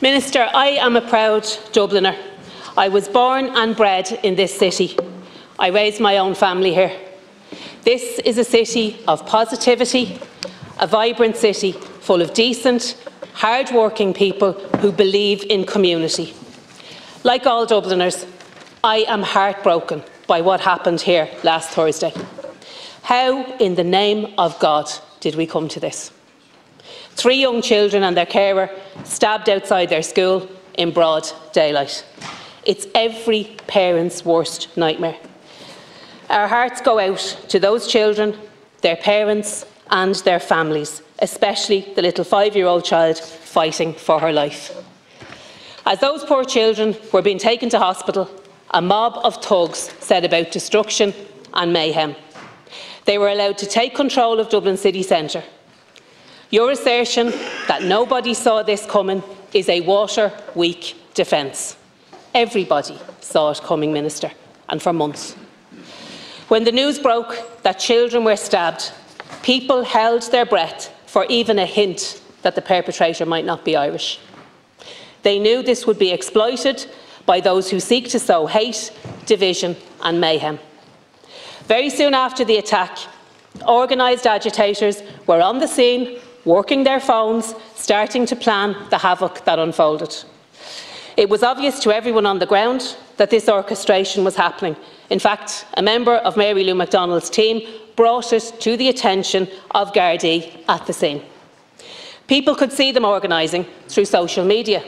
Minister, I am a proud Dubliner. I was born and bred in this city. I raised my own family here. This is a city of positivity, a vibrant city full of decent, hard-working people who believe in community. Like all Dubliners, I am heartbroken by what happened here last Thursday. How, in the name of God, did we come to this? Three young children and their carer stabbed outside their school in broad daylight. It's every parent's worst nightmare. Our hearts go out to those children, their parents and their families, especially the little five-year-old child fighting for her life. As those poor children were being taken to hospital, a mob of thugs set about destruction and mayhem. They were allowed to take control of Dublin city centre. Your assertion that nobody saw this coming is a water-weak defence. Everybody saw it coming, Minister, and for months. When the news broke that children were stabbed, people held their breath for even a hint that the perpetrator might not be Irish. They knew this would be exploited by those who seek to sow hate, division and mayhem. Very soon after the attack, organised agitators were on the scene, working their phones, starting to plan the havoc that unfolded. It was obvious to everyone on the ground that this orchestration was happening. In fact, a member of Mary Lou McDonald's team brought it to the attention of Gardaí at the scene. People could see them organising through social media.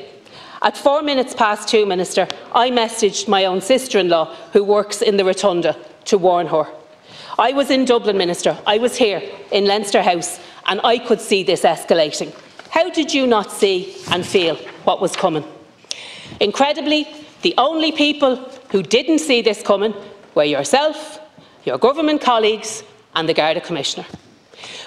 At four minutes past two, Minister, I messaged my own sister-in-law, who works in the Rotunda, to warn her. I was in Dublin, Minister. I was here in Leinster House, and I could see this escalating. How did you not see and feel what was coming? Incredibly, the only people who didn't see this coming were yourself, your government colleagues and the Garda Commissioner.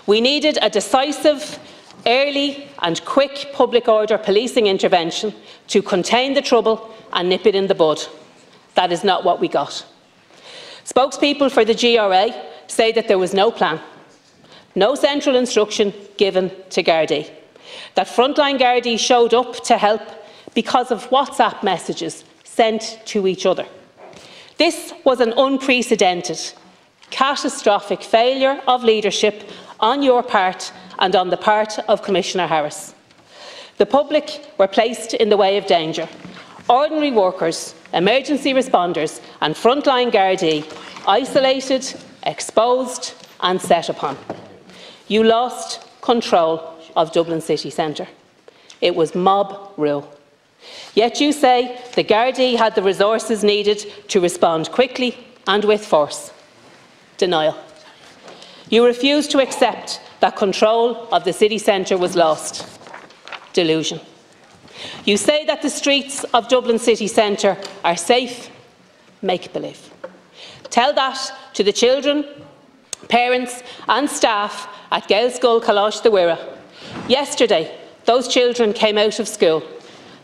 We needed a decisive, early and quick public order policing intervention to contain the trouble and nip it in the bud. That is not what we got. Spokespeople for the GRA say that there was no plan, no central instruction given to Gardaí, that frontline Gardaí showed up to help because of WhatsApp messages sent to each other. This was an unprecedented, catastrophic failure of leadership on your part and on the part of Commissioner Harris. The public were placed in the way of danger. Ordinary workers, emergency responders and frontline Gardaí isolated, exposed and set upon. You lost control of Dublin city centre. It was mob rule. Yet you say the Gardaí had the resources needed to respond quickly and with force. Denial. You refuse to accept that control of the city centre was lost. Delusion. You say that the streets of Dublin city centre are safe. Make-believe. Tell that to the children, parents and staff at Gaelscoil Coláiste de Mhuire. Yesterday, those children came out of school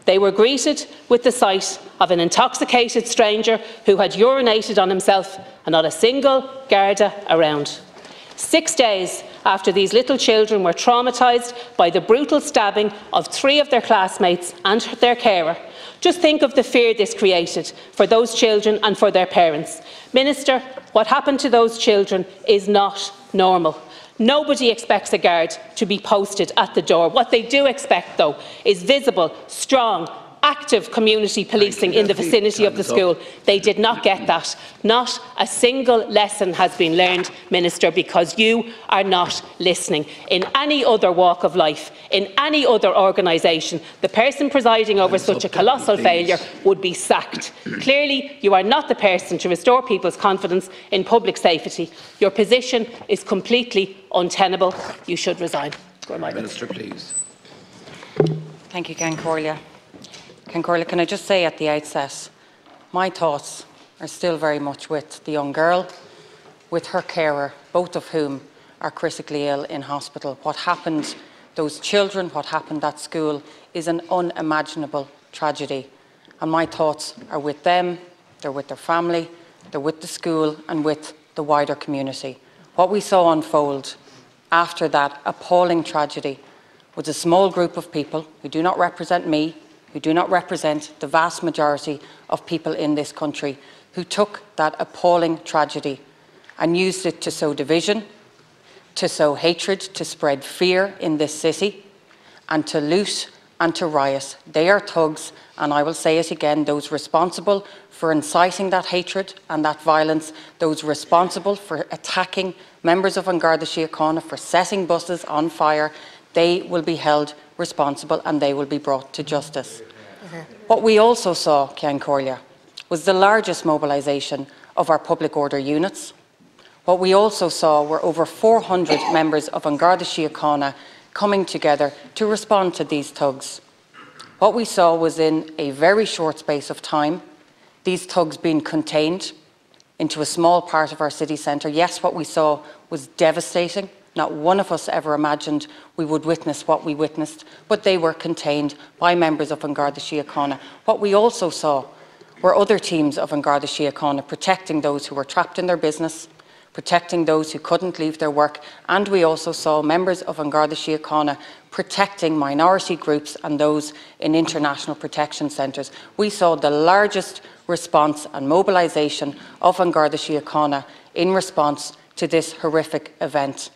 they were greeted with the sight of an intoxicated stranger who had urinated on himself and not a single Garda around. Six days after these little children were traumatised by the brutal stabbing of three of their classmates and their carer, just think of the fear this created for those children and for their parents. Minister, what happened to those children is not normal. Nobody expects a guard to be posted at the door. What they do expect, though, is visible, strong, active community policing in the vicinity of the school. They did not get that. Not a single lesson has been learned, Minister, because you are not listening. In any other walk of life, in any other organisation, the person presiding over such a colossal failure would be sacked. Clearly, you are not the person to restore people's confidence in public safety. Your position is completely untenable. You should resign. Minister, please. Thank you, Ceann Comhairle. Comhairle, can I just say at the outset, my thoughts are still very much with the young girl, with her carer, both of whom are critically ill in hospital. What happened, those children, what happened at school is an unimaginable tragedy. And my thoughts are with them, they're with their family, they're with the school and with the wider community. What we saw unfold after that appalling tragedy was a small group of people who do not represent me, who do not represent the vast majority of people in this country, who took that appalling tragedy and used it to sow division, to sow hatred, to spread fear in this city, and to loot and to riot. They are thugs, and I will say it again those responsible for inciting that hatred and that violence, those responsible for attacking members of An Garda Síochána, for setting buses on fire, they will be held responsible and they will be brought to justice. What we also saw, Ceann Comhairle, was the largest mobilisation of our public order units. What we also saw were over 400 members of An Garda Síochána coming together to respond to these thugs. What we saw was in a very short space of time, these thugs being contained into a small part of our city centre. Yes, what we saw was devastating. Not one of us ever imagined we would witness what we witnessed, but they were contained by members of An Garda Síochána. What we also saw were other teams of An Garda Síochána protecting those who were trapped in their business, protecting those who couldn't leave their work, and we also saw members of An Garda Síochána protecting minority groups and those in international protection centres. We saw the largest response and mobilisation of An Garda Síochána in response to this horrific event.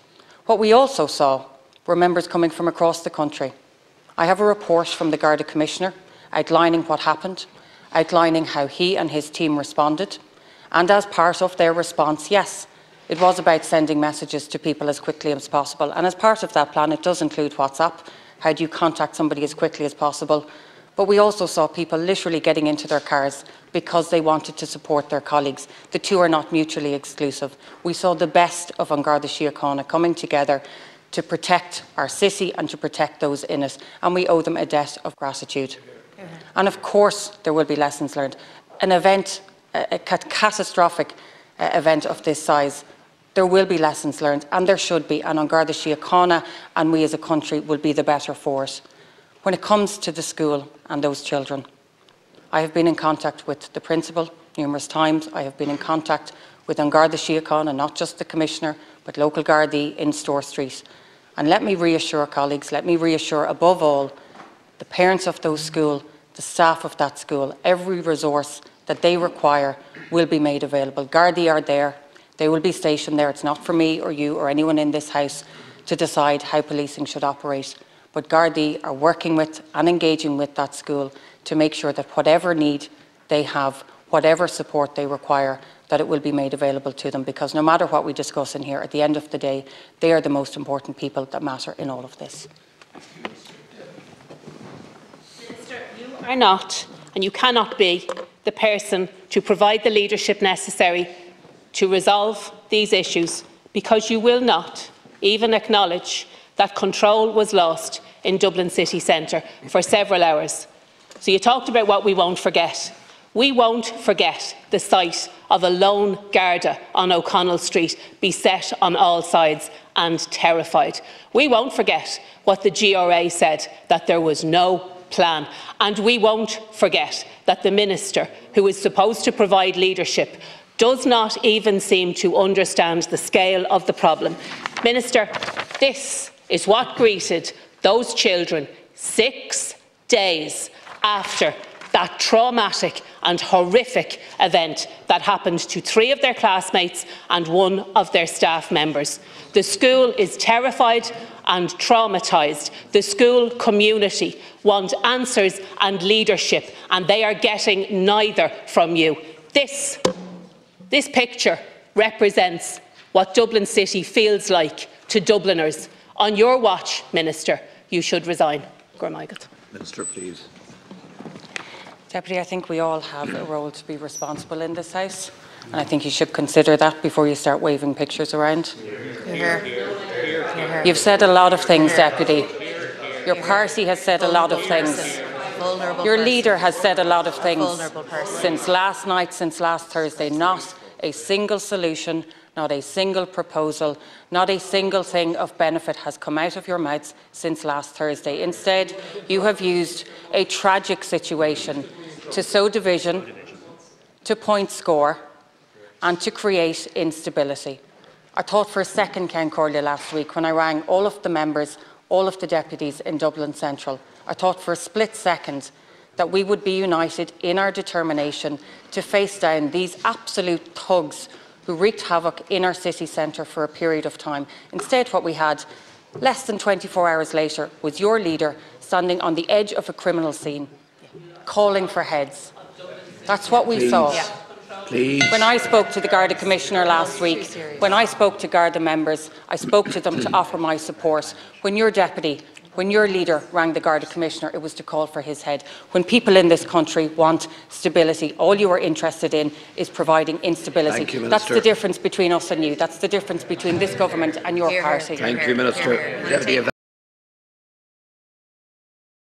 What we also saw were members coming from across the country. I have a report from the Garda Commissioner outlining what happened, outlining how he and his team responded, and as part of their response, yes, it was about sending messages to people as quickly as possible. And as part of that plan, it does include WhatsApp. How do you contact somebody as quickly as possible? But we also saw people literally getting into their cars because they wanted to support their colleagues. The two are not mutually exclusive. We saw the best of An Garda Síochána coming together to protect our city and to protect those in it, and we owe them a debt of gratitude. And of course, there will be lessons learned. An event, a, a catastrophic uh, event of this size, there will be lessons learned, and there should be, and An Garda Síochána and we as a country will be the better for it. When it comes to the school and those children, I have been in contact with the principal numerous times. I have been in contact with An Garda and not just the Commissioner, but local Gardaí in Store Street. And let me reassure colleagues, let me reassure above all the parents of those schools, the staff of that school, every resource that they require will be made available. Gardaí are there, they will be stationed there. It's not for me or you or anyone in this House to decide how policing should operate. But Gardaí are working with and engaging with that school to make sure that whatever need they have, whatever support they require, that it will be made available to them because no matter what we discuss in here, at the end of the day, they are the most important people that matter in all of this. Minister, you are not and you cannot be the person to provide the leadership necessary to resolve these issues because you will not even acknowledge that control was lost in Dublin city centre for several hours. So you talked about what we won't forget. We won't forget the sight of a lone Garda on O'Connell Street beset on all sides and terrified. We won't forget what the GRA said, that there was no plan. And we won't forget that the Minister, who is supposed to provide leadership, does not even seem to understand the scale of the problem. Minister, this is what greeted those children six days after that traumatic and horrific event that happened to three of their classmates and one of their staff members. The school is terrified and traumatised. The school community want answers and leadership, and they are getting neither from you. This this picture represents what Dublin City feels like to Dubliners. On your watch, Minister, you should resign. Minister, please. Deputy, I think we all have a role to be responsible in this House, and I think you should consider that before you start waving pictures around. You've said a lot of things, Deputy. Your party has said a lot of things. Your leader has said a lot of things since last night, since last Thursday. Not a single solution, not a single proposal, not a single thing of benefit has come out of your mouths since last Thursday. Instead, you have used a tragic situation to sow division, to point score, and to create instability. I thought for a second, Ceann Comhairle, last week when I rang all of the members all of the deputies in Dublin Central. I thought for a split second that we would be united in our determination to face down these absolute thugs who wreaked havoc in our city centre for a period of time. Instead, what we had less than 24 hours later was your leader standing on the edge of a criminal scene, calling for heads. That's what we Please. saw. Please. When I spoke to the Garda Commissioner last week, when I spoke to Garda members, I spoke to them to offer my support. When your deputy, when your leader rang the Garda Commissioner, it was to call for his head. When people in this country want stability, all you are interested in is providing instability. Thank you, That's the difference between us and you. That's the difference between this government and your party. Thank you, Minister. Deputy